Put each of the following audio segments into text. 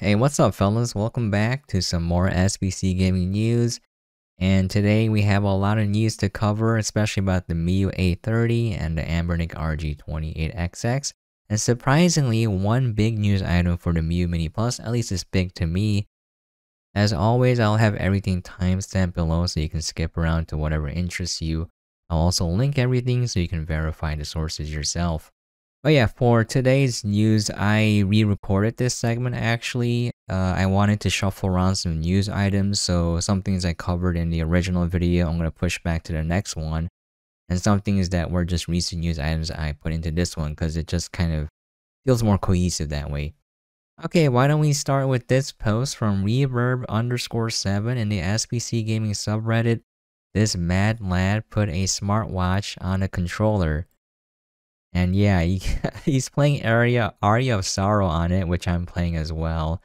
Hey, what's up fellas? Welcome back to some more SBC gaming news. And today we have a lot of news to cover, especially about the Miyoo A30 and the Anbernic RG28XX. And surprisingly, one big news item for the Miyoo Mini Plus, at least it's big to me. As always, I'll have everything timestamped below so you can skip around to whatever interests you. I'll also link everything so you can verify the sources yourself. But yeah, for today's news, I re-recorded this segment actually. Uh, I wanted to shuffle around some news items, so some things I covered in the original video, I'm going to push back to the next one. And some things that were just recent news items I put into this one because it just kind of feels more cohesive that way. Okay, why don't we start with this post from reverb underscore 7 in the SBC Gaming subreddit. This mad lad put a smartwatch on a controller. And yeah, he, he's playing Aria, Aria of Sorrow on it, which I'm playing as well.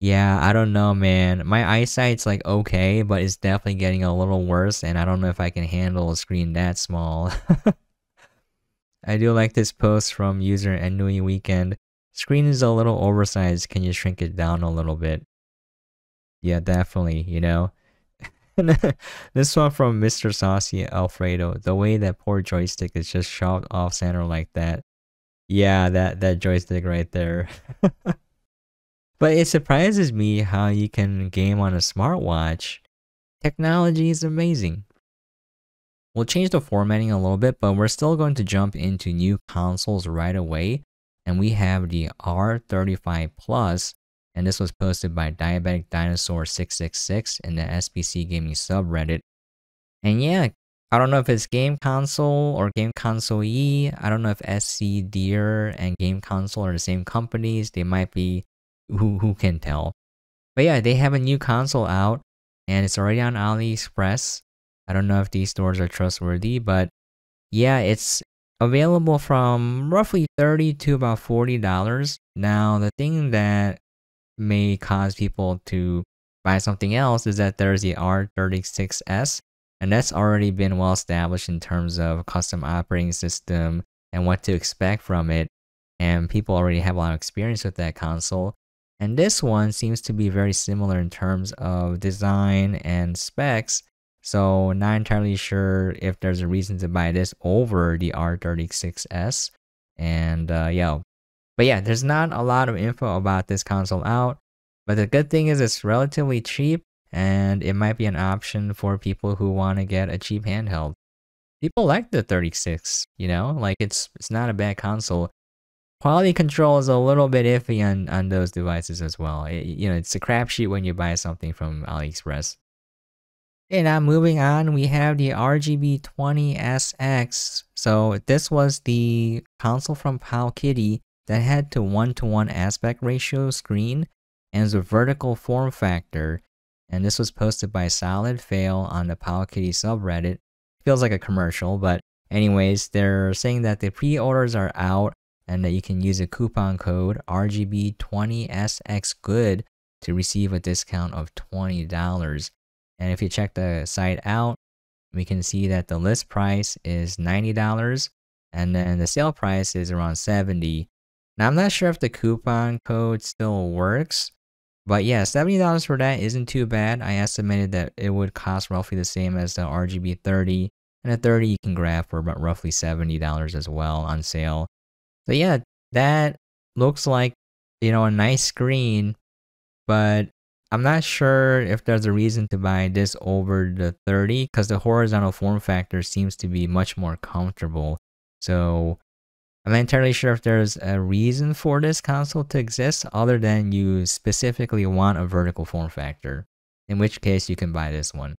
Yeah, I don't know, man. My eyesight's like okay, but it's definitely getting a little worse, and I don't know if I can handle a screen that small. I do like this post from user Enui Weekend. Screen is a little oversized, can you shrink it down a little bit? Yeah, definitely, you know? this one from Mr. Saucy Alfredo. The way that poor joystick is just shoved off center like that. Yeah, that, that joystick right there. but it surprises me how you can game on a smartwatch. Technology is amazing. We'll change the formatting a little bit, but we're still going to jump into new consoles right away. And we have the R35 Plus and this was posted by Diabetic Dinosaur 666 in the SBC Gaming subreddit. And yeah, I don't know if it's Game Console or Game Console E. I don't know if SC Deer and Game Console are the same companies. They might be. Who who can tell? But yeah, they have a new console out, and it's already on AliExpress. I don't know if these stores are trustworthy, but yeah, it's available from roughly 30 to about $40. Now, the thing that may cause people to buy something else is that there's the R36S, and that's already been well established in terms of custom operating system and what to expect from it. And people already have a lot of experience with that console. And this one seems to be very similar in terms of design and specs. So not entirely sure if there's a reason to buy this over the R36S. And uh, yeah, but yeah, there's not a lot of info about this console out. But the good thing is it's relatively cheap and it might be an option for people who want to get a cheap handheld. People like the 36, you know, like it's it's not a bad console. Quality control is a little bit iffy on, on those devices as well. It, you know, it's a crapshoot when you buy something from AliExpress. Okay, now moving on, we have the RGB 20SX. So this was the console from Powkiddy that had to one-to-one -one aspect ratio screen and a vertical form factor. And this was posted by Solid Fail on the Powkiddy subreddit. Feels like a commercial, but anyways, they're saying that the pre-orders are out and that you can use a coupon code RGB20SXGOOD to receive a discount of $20. And if you check the site out, we can see that the list price is $90 and then the sale price is around 70 now, I'm not sure if the coupon code still works, but yeah, $70 for that isn't too bad. I estimated that it would cost roughly the same as the RGB 30, and a 30 you can grab for about roughly $70 as well on sale. So yeah, that looks like, you know, a nice screen, but I'm not sure if there's a reason to buy this over the 30 because the horizontal form factor seems to be much more comfortable. So I'm not entirely sure if there's a reason for this console to exist other than you specifically want a vertical form factor, in which case you can buy this one.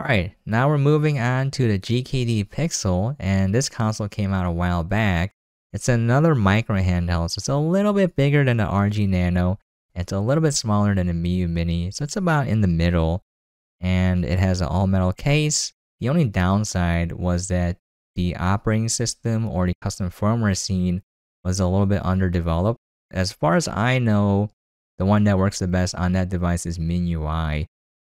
Alright, now we're moving on to the GKD Pixel, and this console came out a while back. It's another micro handheld, so it's a little bit bigger than the RG Nano. It's a little bit smaller than the Miyoo Mini, so it's about in the middle. And it has an all-metal case. The only downside was that the operating system or the custom firmware scene was a little bit underdeveloped. As far as I know, the one that works the best on that device is MINUI.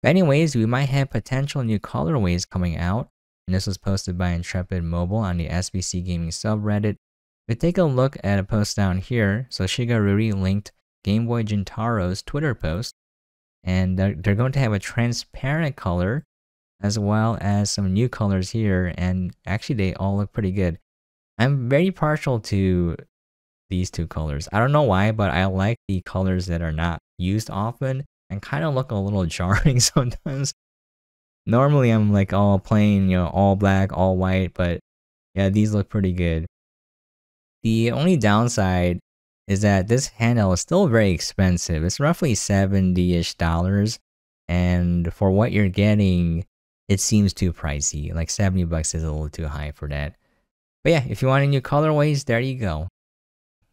But anyways, we might have potential new colorways coming out, and this was posted by Intrepid Mobile on the SBC Gaming subreddit. We take a look at a post down here, so Shigaruri linked Game Boy Gintaro's Twitter post. And they're, they're going to have a transparent color as well as some new colors here. And actually, they all look pretty good. I'm very partial to these two colors. I don't know why, but I like the colors that are not used often and kind of look a little jarring sometimes. Normally, I'm like all plain, you know, all black, all white, but yeah, these look pretty good. The only downside is that this handle is still very expensive. It's roughly 70-ish dollars. And for what you're getting, it seems too pricey. Like 70 bucks is a little too high for that. But yeah, if you want a new colorways, there you go.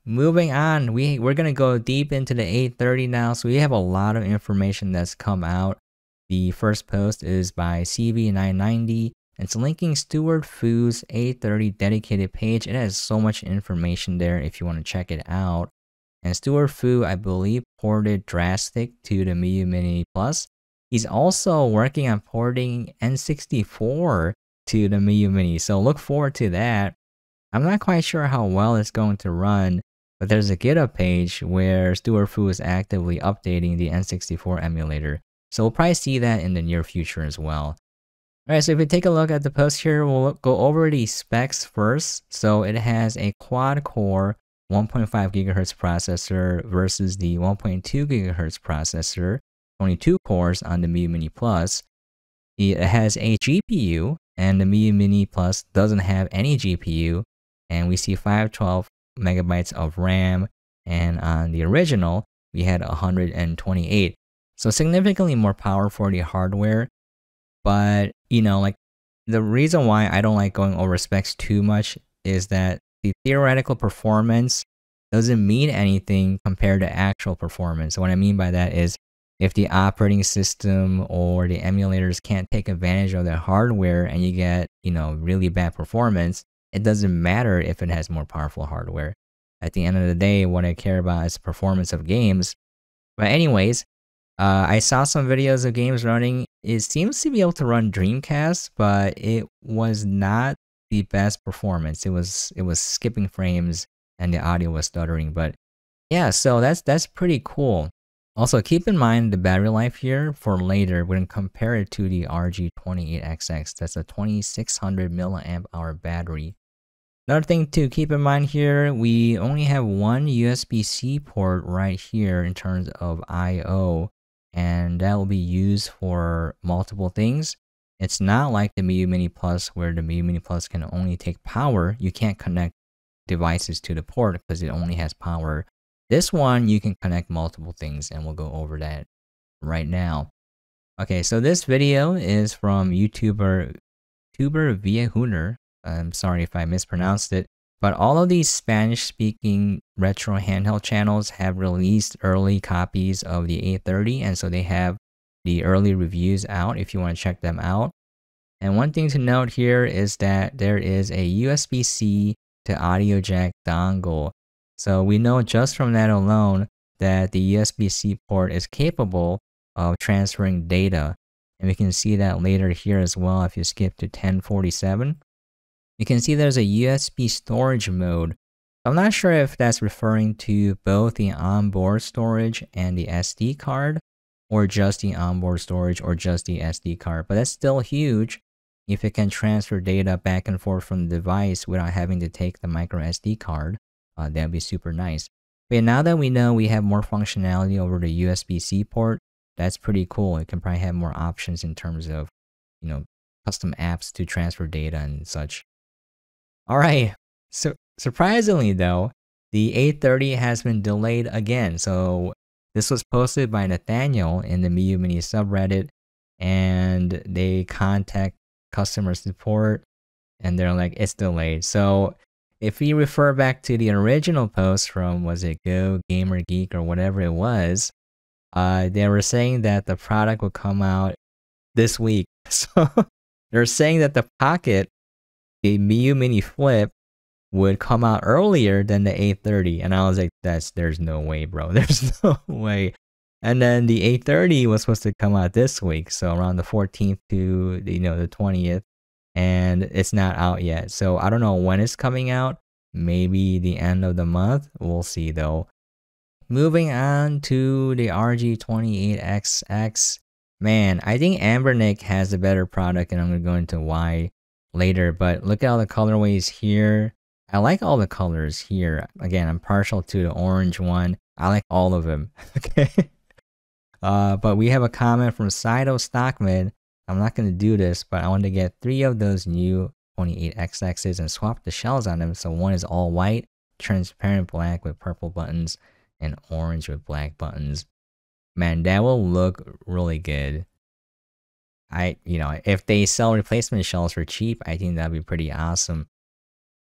Moving on, we, we're going to go deep into the A30 now. So we have a lot of information that's come out. The first post is by CV990. It's linking Steward Fu's A30 dedicated page. It has so much information there if you want to check it out. And Steward Fu, I believe, ported Drastic to the Miyoo Mini Plus. He's also working on porting N64 to the Miyoo Mini, so look forward to that. I'm not quite sure how well it's going to run, but there's a GitHub page where Steward Fu is actively updating the N64 emulator. So we'll probably see that in the near future as well. Alright, so if we take a look at the post here, we'll go over the specs first. So it has a quad-core 1.5 gigahertz processor versus the 1.2 gigahertz processor, only two cores on the Miyoo Mini Plus. It has a GPU, and the Miyoo Mini Plus doesn't have any GPU, and we see 512 megabytes of RAM, and on the original, we had 128. So significantly more power for the hardware, but you know, like the reason why I don't like going over specs too much is that the theoretical performance doesn't mean anything compared to actual performance. what I mean by that is if the operating system or the emulators can't take advantage of the hardware and you get, you know, really bad performance, it doesn't matter if it has more powerful hardware. At the end of the day, what I care about is the performance of games. But anyways, uh, I saw some videos of games running. It seems to be able to run Dreamcast, but it was not the best performance. It was it was skipping frames and the audio was stuttering. But yeah, so that's that's pretty cool. Also, keep in mind the battery life here for later when compare it to the RG28XX. That's a 2600 milliamp hour battery. Another thing to keep in mind here, we only have one USB-C port right here in terms of I.O. and that will be used for multiple things. It's not like the Miyoo Mini Plus where the Miyoo Mini Plus can only take power. You can't connect devices to the port because it only has power. This one, you can connect multiple things and we'll go over that right now. Okay, so this video is from YouTuber Tuber Viejuner I'm sorry if I mispronounced it, but all of these Spanish speaking retro handheld channels have released early copies of the A30, and so they have the early reviews out if you want to check them out. And one thing to note here is that there is a USB C to audio jack dongle. So we know just from that alone that the USB C port is capable of transferring data. And we can see that later here as well if you skip to 1047 you can see there's a USB storage mode. I'm not sure if that's referring to both the onboard storage and the SD card, or just the onboard storage or just the SD card, but that's still huge if it can transfer data back and forth from the device without having to take the micro SD card. Uh, that'd be super nice. But now that we know we have more functionality over the USB-C port, that's pretty cool. It can probably have more options in terms of, you know, custom apps to transfer data and such. All right. So surprisingly though, the A30 has been delayed again. So this was posted by Nathaniel in the Miyoo Mini subreddit and they contact customer support and they're like it's delayed. So if we refer back to the original post from was it Go Gamer Geek or whatever it was, uh, they were saying that the product would come out this week. So they're saying that the Pocket the Miyoo Mini Flip would come out earlier than the A30 and I was like that's there's no way bro. There's no way. And then the A30 was supposed to come out this week. So around the 14th to you know the 20th and it's not out yet so I don't know when it's coming out maybe the end of the month we'll see though moving on to the RG28XX. Man, I think Anbernic has a better product and I'm going to go into why later, but look at all the colorways here. I like all the colors here. Again, I'm partial to the orange one. I like all of them, okay? Uh, but we have a comment from Sido Stockman. I'm not going to do this, but I want to get three of those new 28XXs and swap the shells on them. So one is all white, transparent black with purple buttons, and orange with black buttons man, that will look really good. I, you know, if they sell replacement shells for cheap, I think that'd be pretty awesome.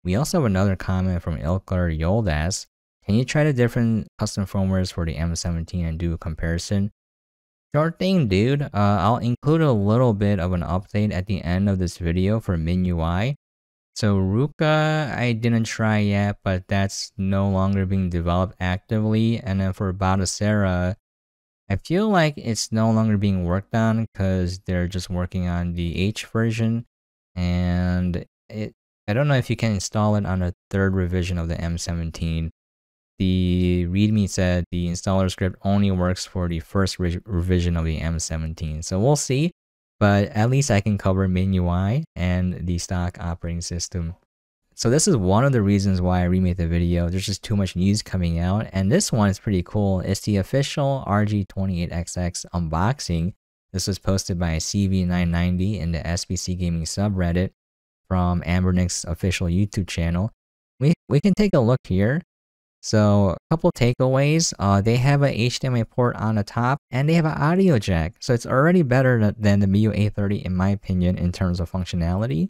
We also have another comment from Ilkar Yoldas. Can you try the different custom firmwares for the M17 and do a comparison? Sure thing, dude. Uh, I'll include a little bit of an update at the end of this video for MinUI. So Ruka, I didn't try yet, but that's no longer being developed actively. And then for Batocera, I feel like it's no longer being worked on because they're just working on the H version, and it. I don't know if you can install it on a third revision of the M17. The README said the installer script only works for the first re revision of the M17, so we'll see. But at least I can cover MinUI and the stock operating system. So this is one of the reasons why I remade the video. There's just too much news coming out. And this one is pretty cool. It's the official RG28XX unboxing. This was posted by CV990 in the SBC Gaming subreddit from Anbernic's official YouTube channel. We, we can take a look here. So a couple takeaways. Uh, they have a HDMI port on the top and they have an audio jack. So it's already better than the Miyoo A30 in my opinion in terms of functionality.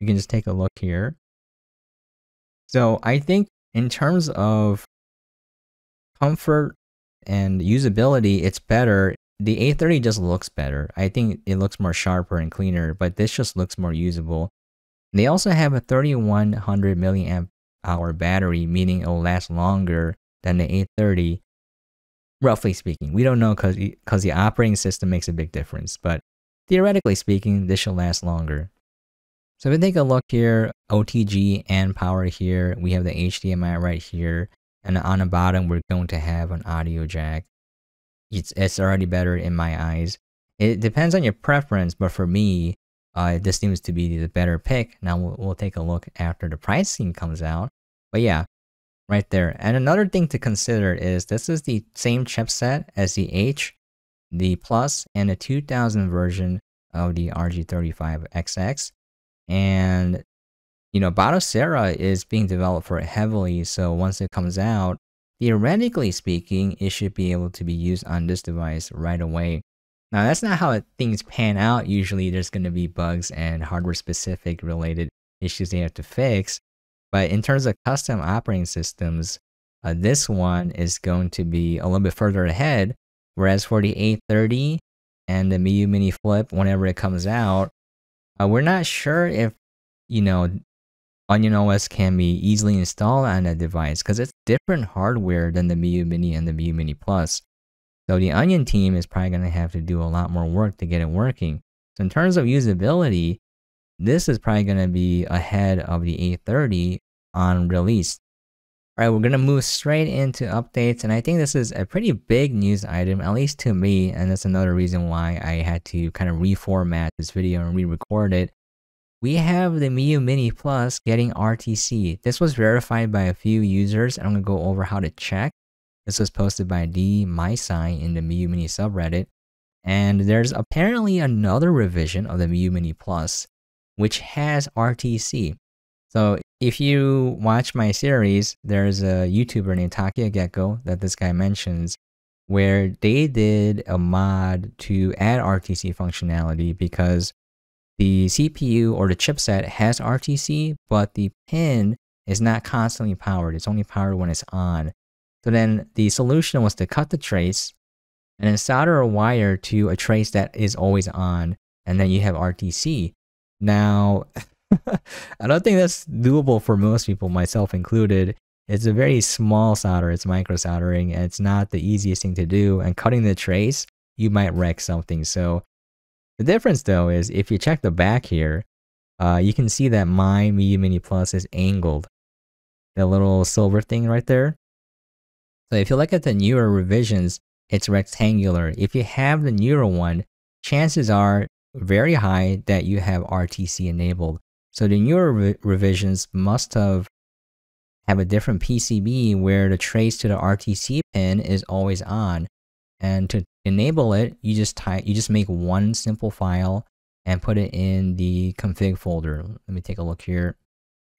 You can just take a look here. So I think in terms of comfort and usability, it's better. The A30 just looks better. I think it looks more sharper and cleaner, but this just looks more usable. They also have a 3100 milliamp hour battery, meaning it will last longer than the A30. Roughly speaking, we don't know because because the operating system makes a big difference, but theoretically speaking, this should last longer. So if we take a look here, OTG and power here, we have the HDMI right here, and on the bottom, we're going to have an audio jack. It's, it's already better in my eyes. It depends on your preference, but for me, uh, this seems to be the better pick. Now we'll, we'll take a look after the pricing comes out. But yeah, right there. And another thing to consider is this is the same chipset as the H, the Plus, and the 2000 version of the RG35XX. And, you know, Batocera is being developed for it heavily. So once it comes out, theoretically speaking, it should be able to be used on this device right away. Now, that's not how things pan out. Usually, there's going to be bugs and hardware specific related issues they have to fix. But in terms of custom operating systems, uh, this one is going to be a little bit further ahead. Whereas for the A30 and the Miyoo Mini Flip, whenever it comes out, uh, we're not sure if, you know, Onion OS can be easily installed on a device because it's different hardware than the Miyoo Mini and the Miyoo Mini Plus. So the Onion team is probably going to have to do a lot more work to get it working. So in terms of usability, this is probably going to be ahead of the A30 on release. All right, we're going to move straight into updates, and I think this is a pretty big news item, at least to me, and that's another reason why I had to kind of reformat this video and re-record it. We have the Miyoo Mini Plus getting RTC. This was verified by a few users, and I'm going to go over how to check. This was posted by D MySci in the Miyoo Mini subreddit, and there's apparently another revision of the Miyoo Mini Plus, which has RTC. So if you watch my series, there's a YouTuber named Takia Gecko that this guy mentions where they did a mod to add RTC functionality because the CPU or the chipset has RTC, but the pin is not constantly powered. It's only powered when it's on. So then the solution was to cut the trace and then solder a wire to a trace that is always on, and then you have RTC. Now, I don't think that's doable for most people, myself included. It's a very small solder, it's micro soldering, and it's not the easiest thing to do. And cutting the trace, you might wreck something. So the difference though is if you check the back here, uh, you can see that my Miyoo Mini Plus is angled. That little silver thing right there. So if you look at the newer revisions, it's rectangular. If you have the newer one, chances are very high that you have RTC enabled. So the newer re revisions must have have a different PCB where the trace to the RTC pin is always on. And to enable it, you just type you just make one simple file and put it in the config folder. Let me take a look here.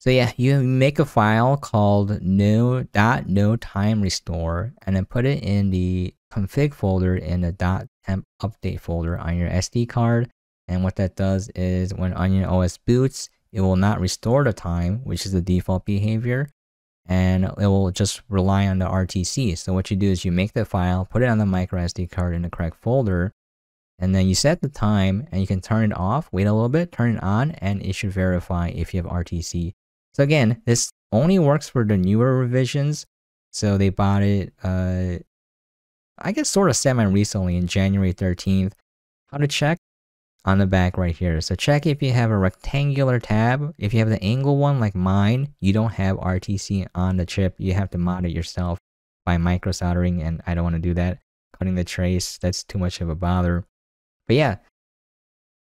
So yeah, you make a file called no dot no time restore and then put it in the config folder in the dot temp update folder on your SD card. And what that does is when Onion OS boots, it will not restore the time, which is the default behavior, and it will just rely on the RTC. So what you do is you make the file, put it on the micro SD card in the correct folder, and then you set the time and you can turn it off, wait a little bit, turn it on, and it should verify if you have RTC. So again, this only works for the newer revisions. So they bought it, uh, I guess sort of semi recently in January 13th. How to check? On the back right here. So check if you have a rectangular tab. If you have the angle one like mine, you don't have RTC on the chip. You have to mod it yourself by micro soldering and I don't want to do that. Cutting the trace, that's too much of a bother. But yeah,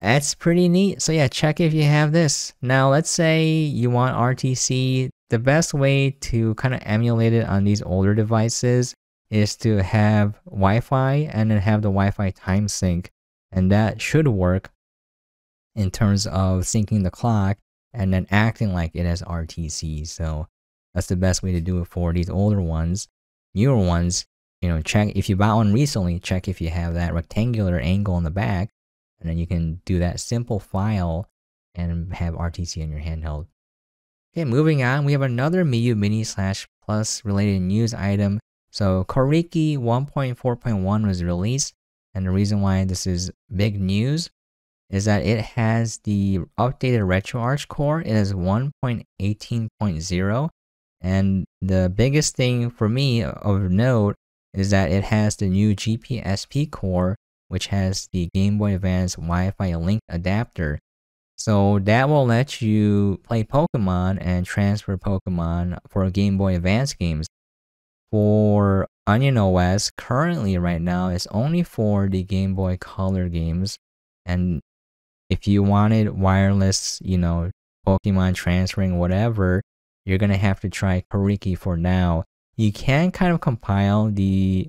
that's pretty neat. So yeah, check if you have this. Now let's say you want RTC. The best way to kind of emulate it on these older devices is to have Wi-Fi and then have the Wi-Fi time sync. And that should work in terms of syncing the clock and then acting like it has RTC. So that's the best way to do it for these older ones. Newer ones, you know, check if you bought one recently, check if you have that rectangular angle in the back and then you can do that simple file and have RTC in your handheld. Okay, moving on, we have another Miyoo Mini slash Plus related news item. So Koriki 1.4.1 was released, and the reason why this is big news is that it has the updated RetroArch core. It is 1.18.0, and the biggest thing for me of note is that it has the new GPSP core which has the Game Boy Advance Wi-Fi link adapter. So that will let you play Pokemon and transfer Pokemon for Game Boy Advance games. For Onion OS, currently right now, it's only for the Game Boy Color games. And if you wanted wireless, you know, Pokemon transferring, whatever, you're gonna have to try Koriki for now. You can kind of compile the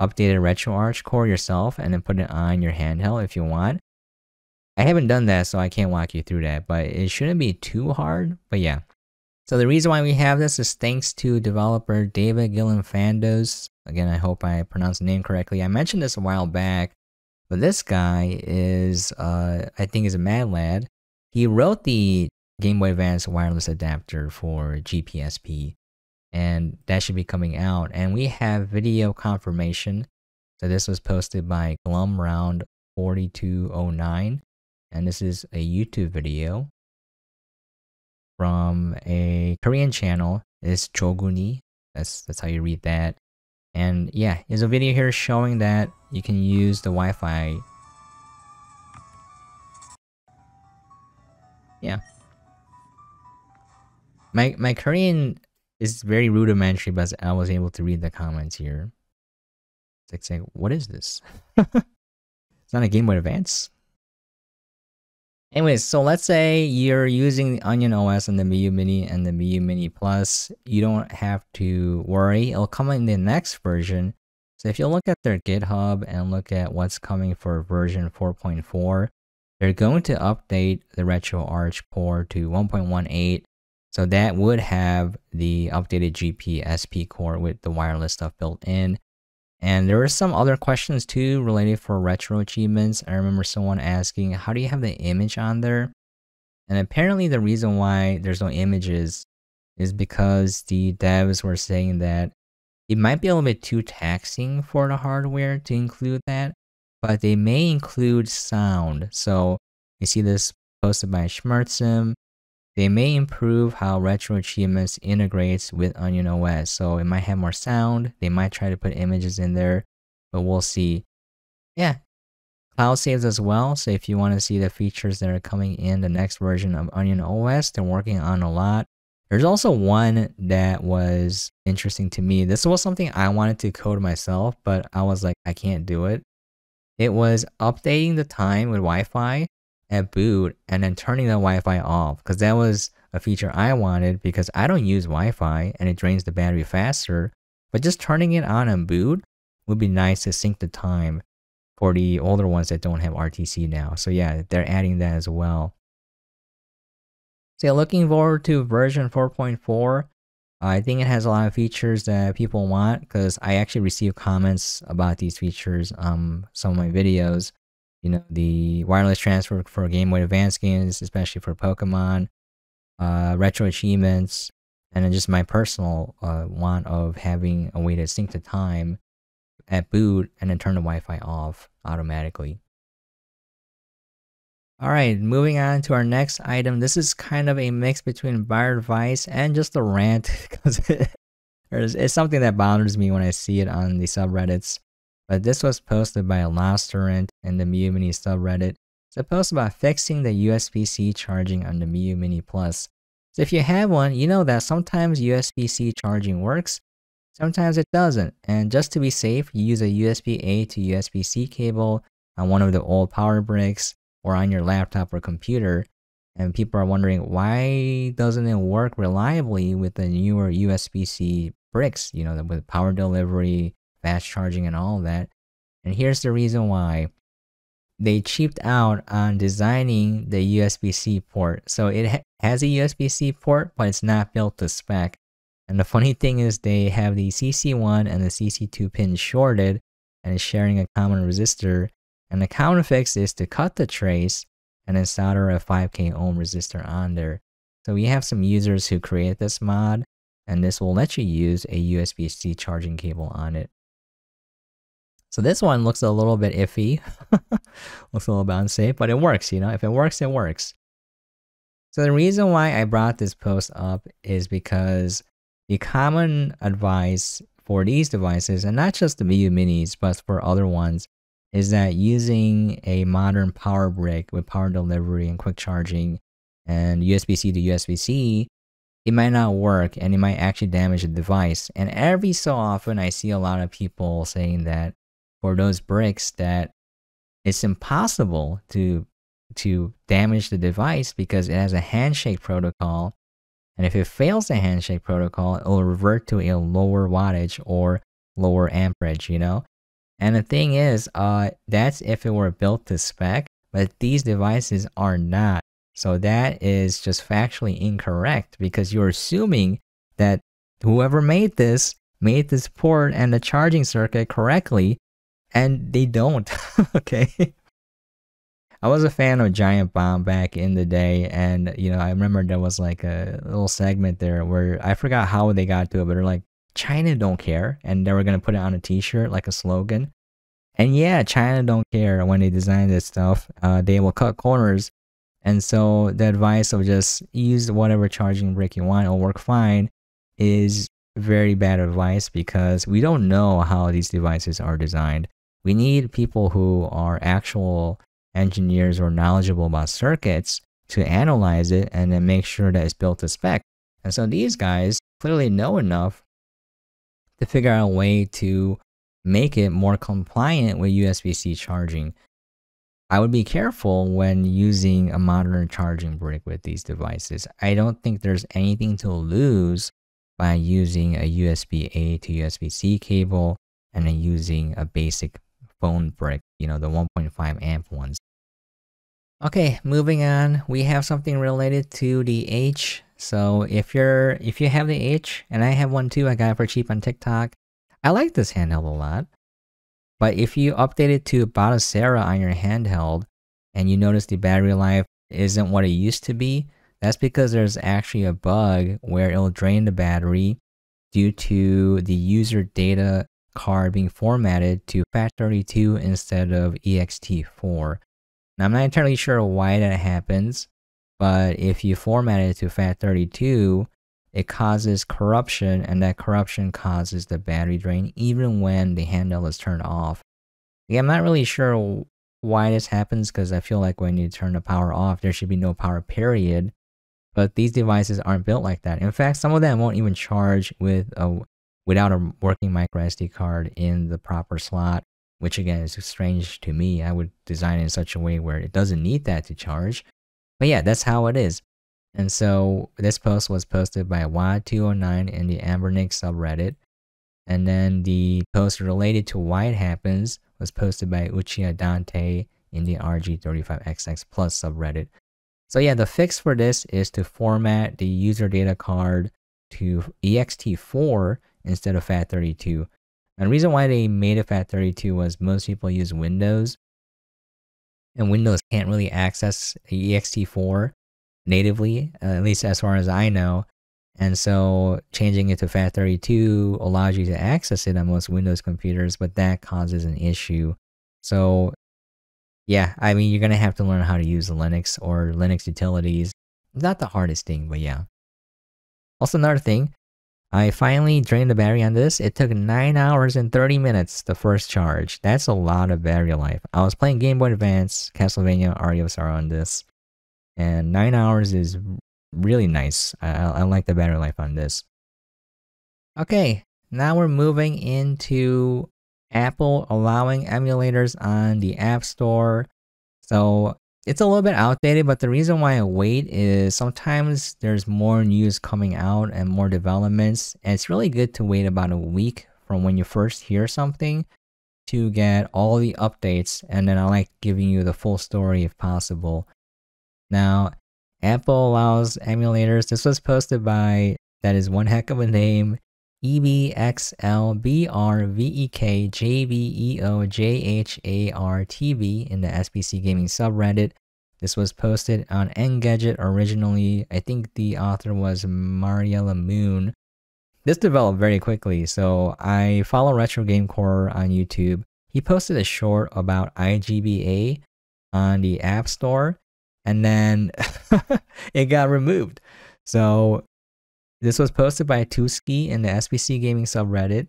updated RetroArch core yourself and then put it on your handheld if you want. I haven't done that, so I can't walk you through that, but it shouldn't be too hard. But yeah. So the reason why we have this is thanks to developer David Guillen Fandos. Again, I hope I pronounced the name correctly. I mentioned this a while back, but this guy is, uh, I think, is a mad lad. He wrote the Game Boy Advance wireless adapter for GPSP and that should be coming out. And we have video confirmation. So this was posted by Glumround4209, and this is a YouTube video from a Korean channel. It's Choguni. That's that's how you read that. And yeah, there's a video here showing that you can use the Wi-Fi. Yeah. My my Korean it's very rudimentary, but I was able to read the comments here. It's like saying, what is this? it's not a Game Boy Advance. Anyways, so let's say you're using the Onion OS and the Miyoo Mini and the Miyoo Mini Plus. You don't have to worry. It'll come in the next version. So if you look at their GitHub and look at what's coming for version 4.4, they're going to update the RetroArch core to 1.18 so that would have the updated GPSP core with the wireless stuff built in. And there were some other questions too related for retro achievements. I remember someone asking, how do you have the image on there? And apparently the reason why there's no images is because the devs were saying that it might be a little bit too taxing for the hardware to include that, but they may include sound. So you see this posted by Schmertzim. They may improve how Retro Achievements integrates with Onion OS, so it might have more sound. They might try to put images in there, but we'll see. Yeah, cloud saves as well. So if you want to see the features that are coming in the next version of Onion OS, they're working on a lot. There's also one that was interesting to me. This was something I wanted to code myself, but I was like, I can't do it. It was updating the time with Wi-Fi at boot and then turning the Wi-Fi off because that was a feature I wanted because I don't use Wi-Fi and it drains the battery faster. But just turning it on and boot would be nice to sync the time for the older ones that don't have RTC now. So yeah, they're adding that as well. So looking forward to version 4.4. I think it has a lot of features that people want because I actually received comments about these features um some of my videos. You know, the wireless transfer for Game Boy Advance games, especially for Pokemon, uh, retro achievements, and then just my personal uh, want of having a way to sync the time at boot and then turn the Wi-Fi off automatically. All right, moving on to our next item. This is kind of a mix between buyer advice and just a rant because it, it's something that bothers me when I see it on the subreddits. But this was posted by Torrent in the Miyoo Mini subreddit. It's a post about fixing the USB-C charging on the Miyoo Mini Plus. So if you have one, you know that sometimes USB-C charging works, sometimes it doesn't. And just to be safe, you use a USB-A to USB-C cable on one of the old power bricks or on your laptop or computer. And people are wondering why doesn't it work reliably with the newer USB-C bricks, you know, with power delivery, fast charging and all that. And here's the reason why. They cheaped out on designing the USB-C port. So it ha has a USB-C port, but it's not built to spec. And the funny thing is they have the CC1 and the CC2 pins shorted and sharing a common resistor and the counter fix is to cut the trace and then solder a 5k ohm resistor on there. So we have some users who create this mod and this will let you use a USB-C charging cable on it. So this one looks a little bit iffy, looks a little bit unsafe, but it works, you know, if it works, it works. So the reason why I brought this post up is because the common advice for these devices, and not just the Miyoo Minis, but for other ones, is that using a modern power brick with power delivery and quick charging and USB-C to USB-C, it might not work and it might actually damage the device. And every so often I see a lot of people saying that for those bricks that it's impossible to to damage the device because it has a handshake protocol. And if it fails the handshake protocol, it will revert to a lower wattage or lower amperage, you know? And the thing is, uh, that's if it were built to spec, but these devices are not. So that is just factually incorrect because you're assuming that whoever made this made this port and the charging circuit correctly, and they don't. okay. I was a fan of Giant Bomb back in the day, and you know, I remember there was like a little segment there where I forgot how they got to it, but they're like, China don't care, and they were gonna put it on a T-shirt like a slogan. And yeah, China don't care when they design this stuff. Uh, they will cut corners, and so the advice of just use whatever charging brick you want, it'll work fine, is very bad advice because we don't know how these devices are designed. We need people who are actual engineers or knowledgeable about circuits to analyze it and then make sure that it's built to spec. And so these guys clearly know enough to figure out a way to make it more compliant with USB-C charging. I would be careful when using a modern charging brick with these devices. I don't think there's anything to lose by using a USB-A to USB-C cable and then using a basic phone brick, you know, the 1.5 amp ones. Okay, moving on, we have something related to the H so if you're if you have the H and I have one too, I got it for cheap on TikTok. I like this handheld a lot. But if you update it to Batocera on your handheld and you notice the battery life isn't what it used to be, that's because there's actually a bug where it'll drain the battery due to the user data card being formatted to FAT32 instead of ext4. Now I'm not entirely sure why that happens, but if you format it to FAT32, it causes corruption, and that corruption causes the battery drain even when the handle is turned off. Yeah, I'm not really sure why this happens because I feel like when you turn the power off, there should be no power period. But these devices aren't built like that. In fact, some of them won't even charge with a without a working micro SD card in the proper slot, which again is strange to me. I would design it in such a way where it doesn't need that to charge. But yeah, that's how it is. And so this post was posted by Y209 in the Anbernic subreddit. And then the post related to why it happens was posted by Uchiha Dante in the RG35XX Plus subreddit. So yeah, the fix for this is to format the user data card to ext4 instead of FAT32. And the reason why they made it FAT32 was most people use Windows, and Windows can't really access ext4 natively, uh, at least as far as I know. And so changing it to FAT32 allows you to access it on most Windows computers, but that causes an issue. So yeah, I mean, you're going to have to learn how to use Linux or Linux utilities. Not the hardest thing, but yeah. Also another thing, I finally drained the battery on this. It took 9 hours and 30 minutes the first charge. That's a lot of battery life. I was playing Game Boy Advance, Castlevania, Sorrow on this. And 9 hours is really nice. I, I like the battery life on this. Okay, now we're moving into Apple allowing emulators on the App Store. So it's a little bit outdated, but the reason why I wait is sometimes there's more news coming out and more developments. And it's really good to wait about a week from when you first hear something to get all the updates. And then I like giving you the full story if possible. Now, Apple allows emulators. This was posted by, that is one heck of a name, EBXLBRVEKJBEOJHARTV in the SBC Gaming subreddit. This was posted on Engadget originally. I think the author was Mariella Moon. This developed very quickly, so I follow Retro Game Core on YouTube. He posted a short about iGBA on the App Store, and then it got removed. So this was posted by Tuski in the SBC Gaming subreddit,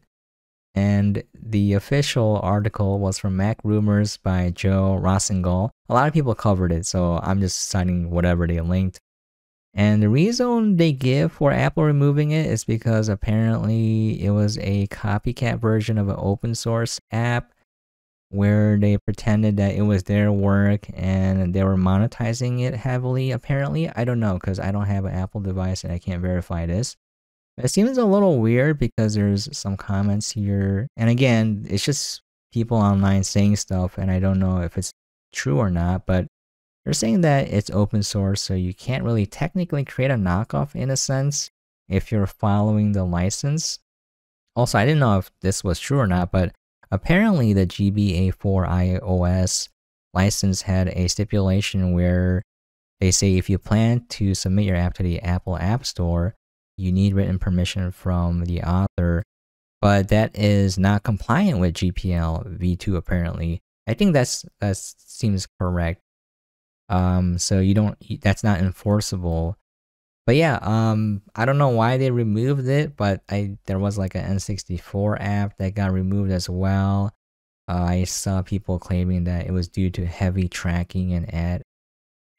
and the official article was from Mac Rumors by Joe Rossignol. A lot of people covered it, so I'm just citing whatever they linked. And the reason they give for Apple removing it is because apparently it was a copycat version of an open source app where they pretended that it was their work and they were monetizing it heavily apparently i don't know because i don't have an apple device and i can't verify this it seems a little weird because there's some comments here and again it's just people online saying stuff and i don't know if it's true or not but they're saying that it's open source so you can't really technically create a knockoff in a sense if you're following the license. Also i didn't know if this was true or not but Apparently, the GBA4 iOS license had a stipulation where they say if you plan to submit your app to the Apple App Store, you need written permission from the author, but that is not compliant with GPL v2 apparently. I think that's that seems correct. Um, so you don't that's not enforceable but yeah, um, I don't know why they removed it, but I there was like an N64 app that got removed as well. Uh, I saw people claiming that it was due to heavy tracking and ad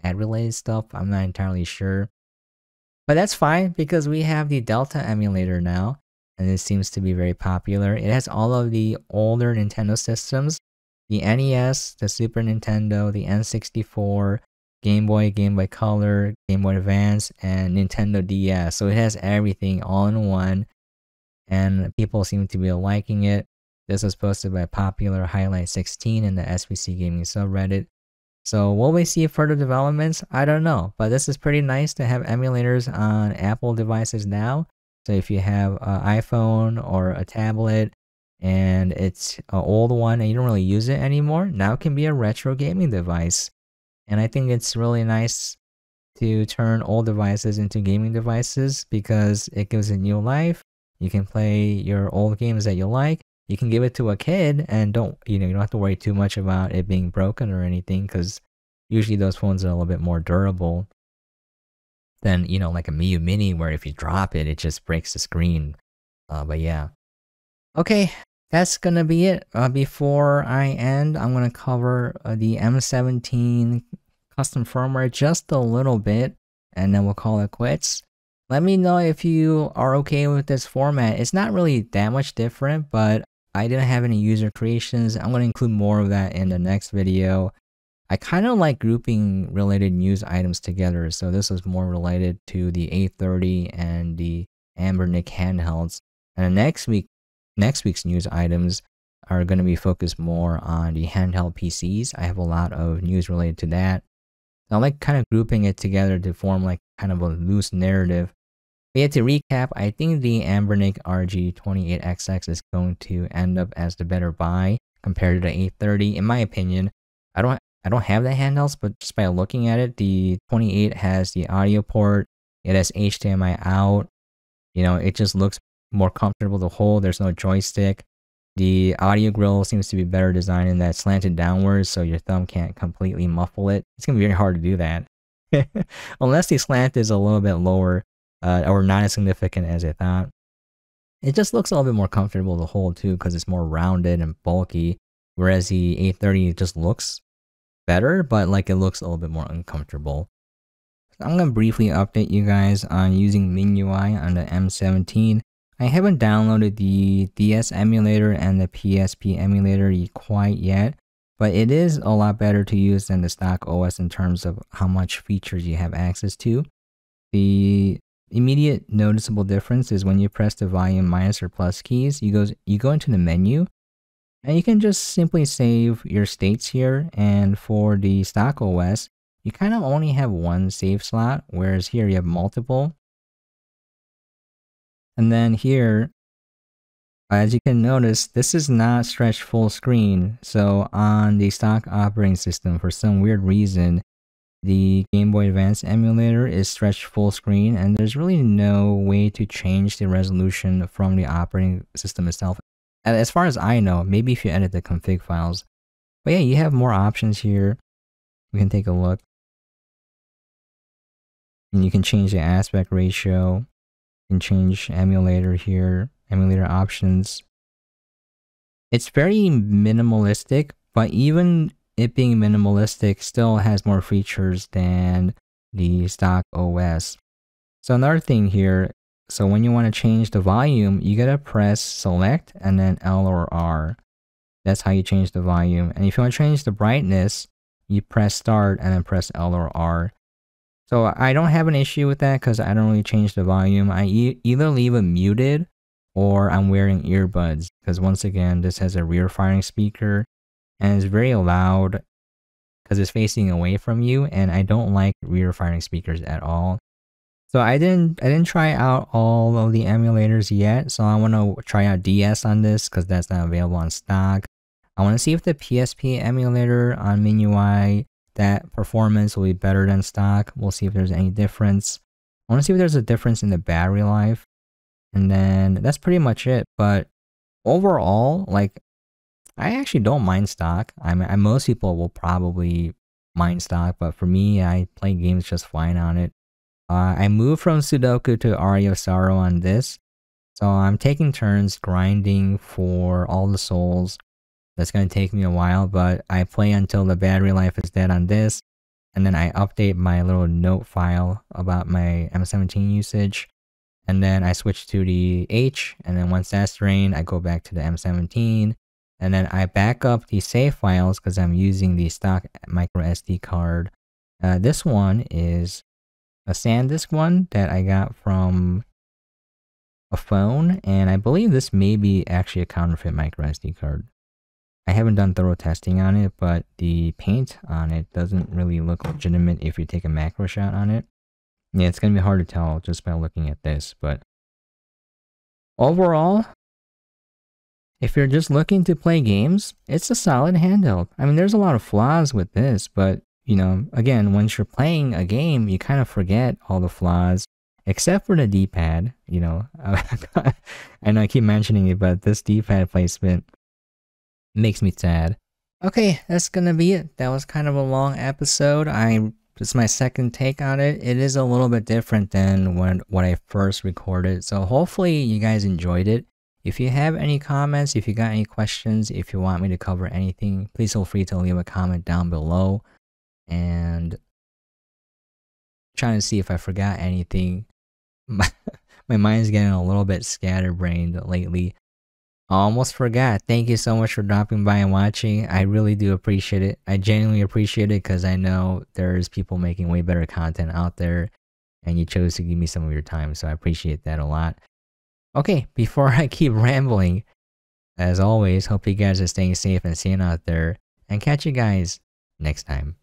ad related stuff. I'm not entirely sure, but that's fine because we have the Delta emulator now, and it seems to be very popular. It has all of the older Nintendo systems, the NES, the Super Nintendo, the N64, Game Boy, Game Boy Color, Game Boy Advance, and Nintendo DS. So it has everything all in one, and people seem to be liking it. This was posted by Popular Highlight 16 in the SBC Gaming subreddit. So will we see further developments? I don't know, but this is pretty nice to have emulators on Apple devices now. So if you have an iPhone or a tablet and it's an old one and you don't really use it anymore, now it can be a retro gaming device. And I think it's really nice to turn old devices into gaming devices because it gives it new life. You can play your old games that you like. You can give it to a kid and don't, you know, you don't have to worry too much about it being broken or anything because usually those phones are a little bit more durable than, you know, like a Miyoo Mini where if you drop it, it just breaks the screen. Uh, but yeah. Okay, that's gonna be it. Uh, before I end, I'm gonna cover uh, the M17 custom firmware just a little bit. and then we'll call it quits. Let me know if you are okay with this format. It's not really that much different, but I didn't have any user creations. I'm going to include more of that in the next video. I kind of like grouping related news items together. So this was more related to the A30 and the Anbernic handhelds. And next week, next week's news items are going to be focused more on the handheld PCs. I have a lot of news related to that. I like kind of grouping it together to form like kind of a loose narrative. But yeah, to recap, I think the Anbernic RG28XX is going to end up as the better buy compared to the A30. In my opinion, I don't I don't have the handhelds, but just by looking at it, the 28 has the audio port, it has HDMI out. You know, it just looks more comfortable to hold. There's no joystick. The audio grill seems to be better designed in that slanted downwards so your thumb can't completely muffle it. It's going to be very hard to do that. Unless the slant is a little bit lower uh, or not as significant as I thought. It just looks a little bit more comfortable to hold too because it's more rounded and bulky. Whereas the A30 just looks better, but like it looks a little bit more uncomfortable. I'm going to briefly update you guys on using MinUI on the M17. I haven't downloaded the DS emulator and the PSP emulator quite yet, but it is a lot better to use than the stock OS in terms of how much features you have access to. The immediate noticeable difference is when you press the volume minus or plus keys, you go, you go into the menu and you can just simply save your states here. And for the stock OS, you kind of only have one save slot, whereas here you have multiple. And then here, as you can notice, this is not stretched full screen. So on the stock operating system, for some weird reason, the Game Boy Advance emulator is stretched full screen and there's really no way to change the resolution from the operating system itself. As far as I know, maybe if you edit the config files. But yeah, you have more options here. We can take a look. And you can change the aspect ratio You can change emulator here, emulator options. It's very minimalistic, but even it being minimalistic still has more features than the stock OS. So another thing here, so when you want to change the volume, you gotta press select and then L or R. That's how you change the volume. And if you want to change the brightness, you press start and then press L or R. So I don't have an issue with that because I don't really change the volume. I e either leave it muted or I'm wearing earbuds because once again, this has a rear firing speaker and it's very loud because it's facing away from you and I don't like rear firing speakers at all. So I didn't I didn't try out all of the emulators yet. So I want to try out DS on this because that's not available on stock. I want to see if the PSP emulator on MinUI that performance will be better than stock. We'll see if there's any difference. I want to see if there's a difference in the battery life. And then that's pretty much it. But overall, like, I actually don't mind stock. I mean, most people will probably mind stock, but for me, I play games just fine on it. Uh, I moved from Sudoku to Aria of Sorrow on this. So I'm taking turns grinding for all the souls that's going to take me a while, but I play until the battery life is dead on this. And then I update my little note file about my M17 usage. And then I switch to the H. And then once that's drained, I go back to the M17. And then I back up the save files because I'm using the stock micro SD card. Uh, this one is a SanDisk one that I got from a phone. And I believe this may be actually a counterfeit micro SD card. I haven't done thorough testing on it, but the paint on it doesn't really look legitimate if you take a macro shot on it. Yeah, it's going to be hard to tell just by looking at this, but overall, if you're just looking to play games, it's a solid handheld. I mean, there's a lot of flaws with this, but you know, again, once you're playing a game, you kind of forget all the flaws, except for the D-pad. You know, I know I keep mentioning it, but this D-pad placement makes me sad. Okay, that's gonna be it. That was kind of a long episode. I it's my second take on it. It is a little bit different than when what I first recorded. So hopefully you guys enjoyed it. If you have any comments, if you got any questions, if you want me to cover anything, please feel free to leave a comment down below. And trying to see if I forgot anything. My, mind's getting a little bit scatterbrained lately. I almost forgot. Thank you so much for dropping by and watching. I really do appreciate it. I genuinely appreciate it because I know there's people making way better content out there and you chose to give me some of your time. So I appreciate that a lot. Okay, before I keep rambling, as always, hope you guys are staying safe and seeing out there and catch you guys next time.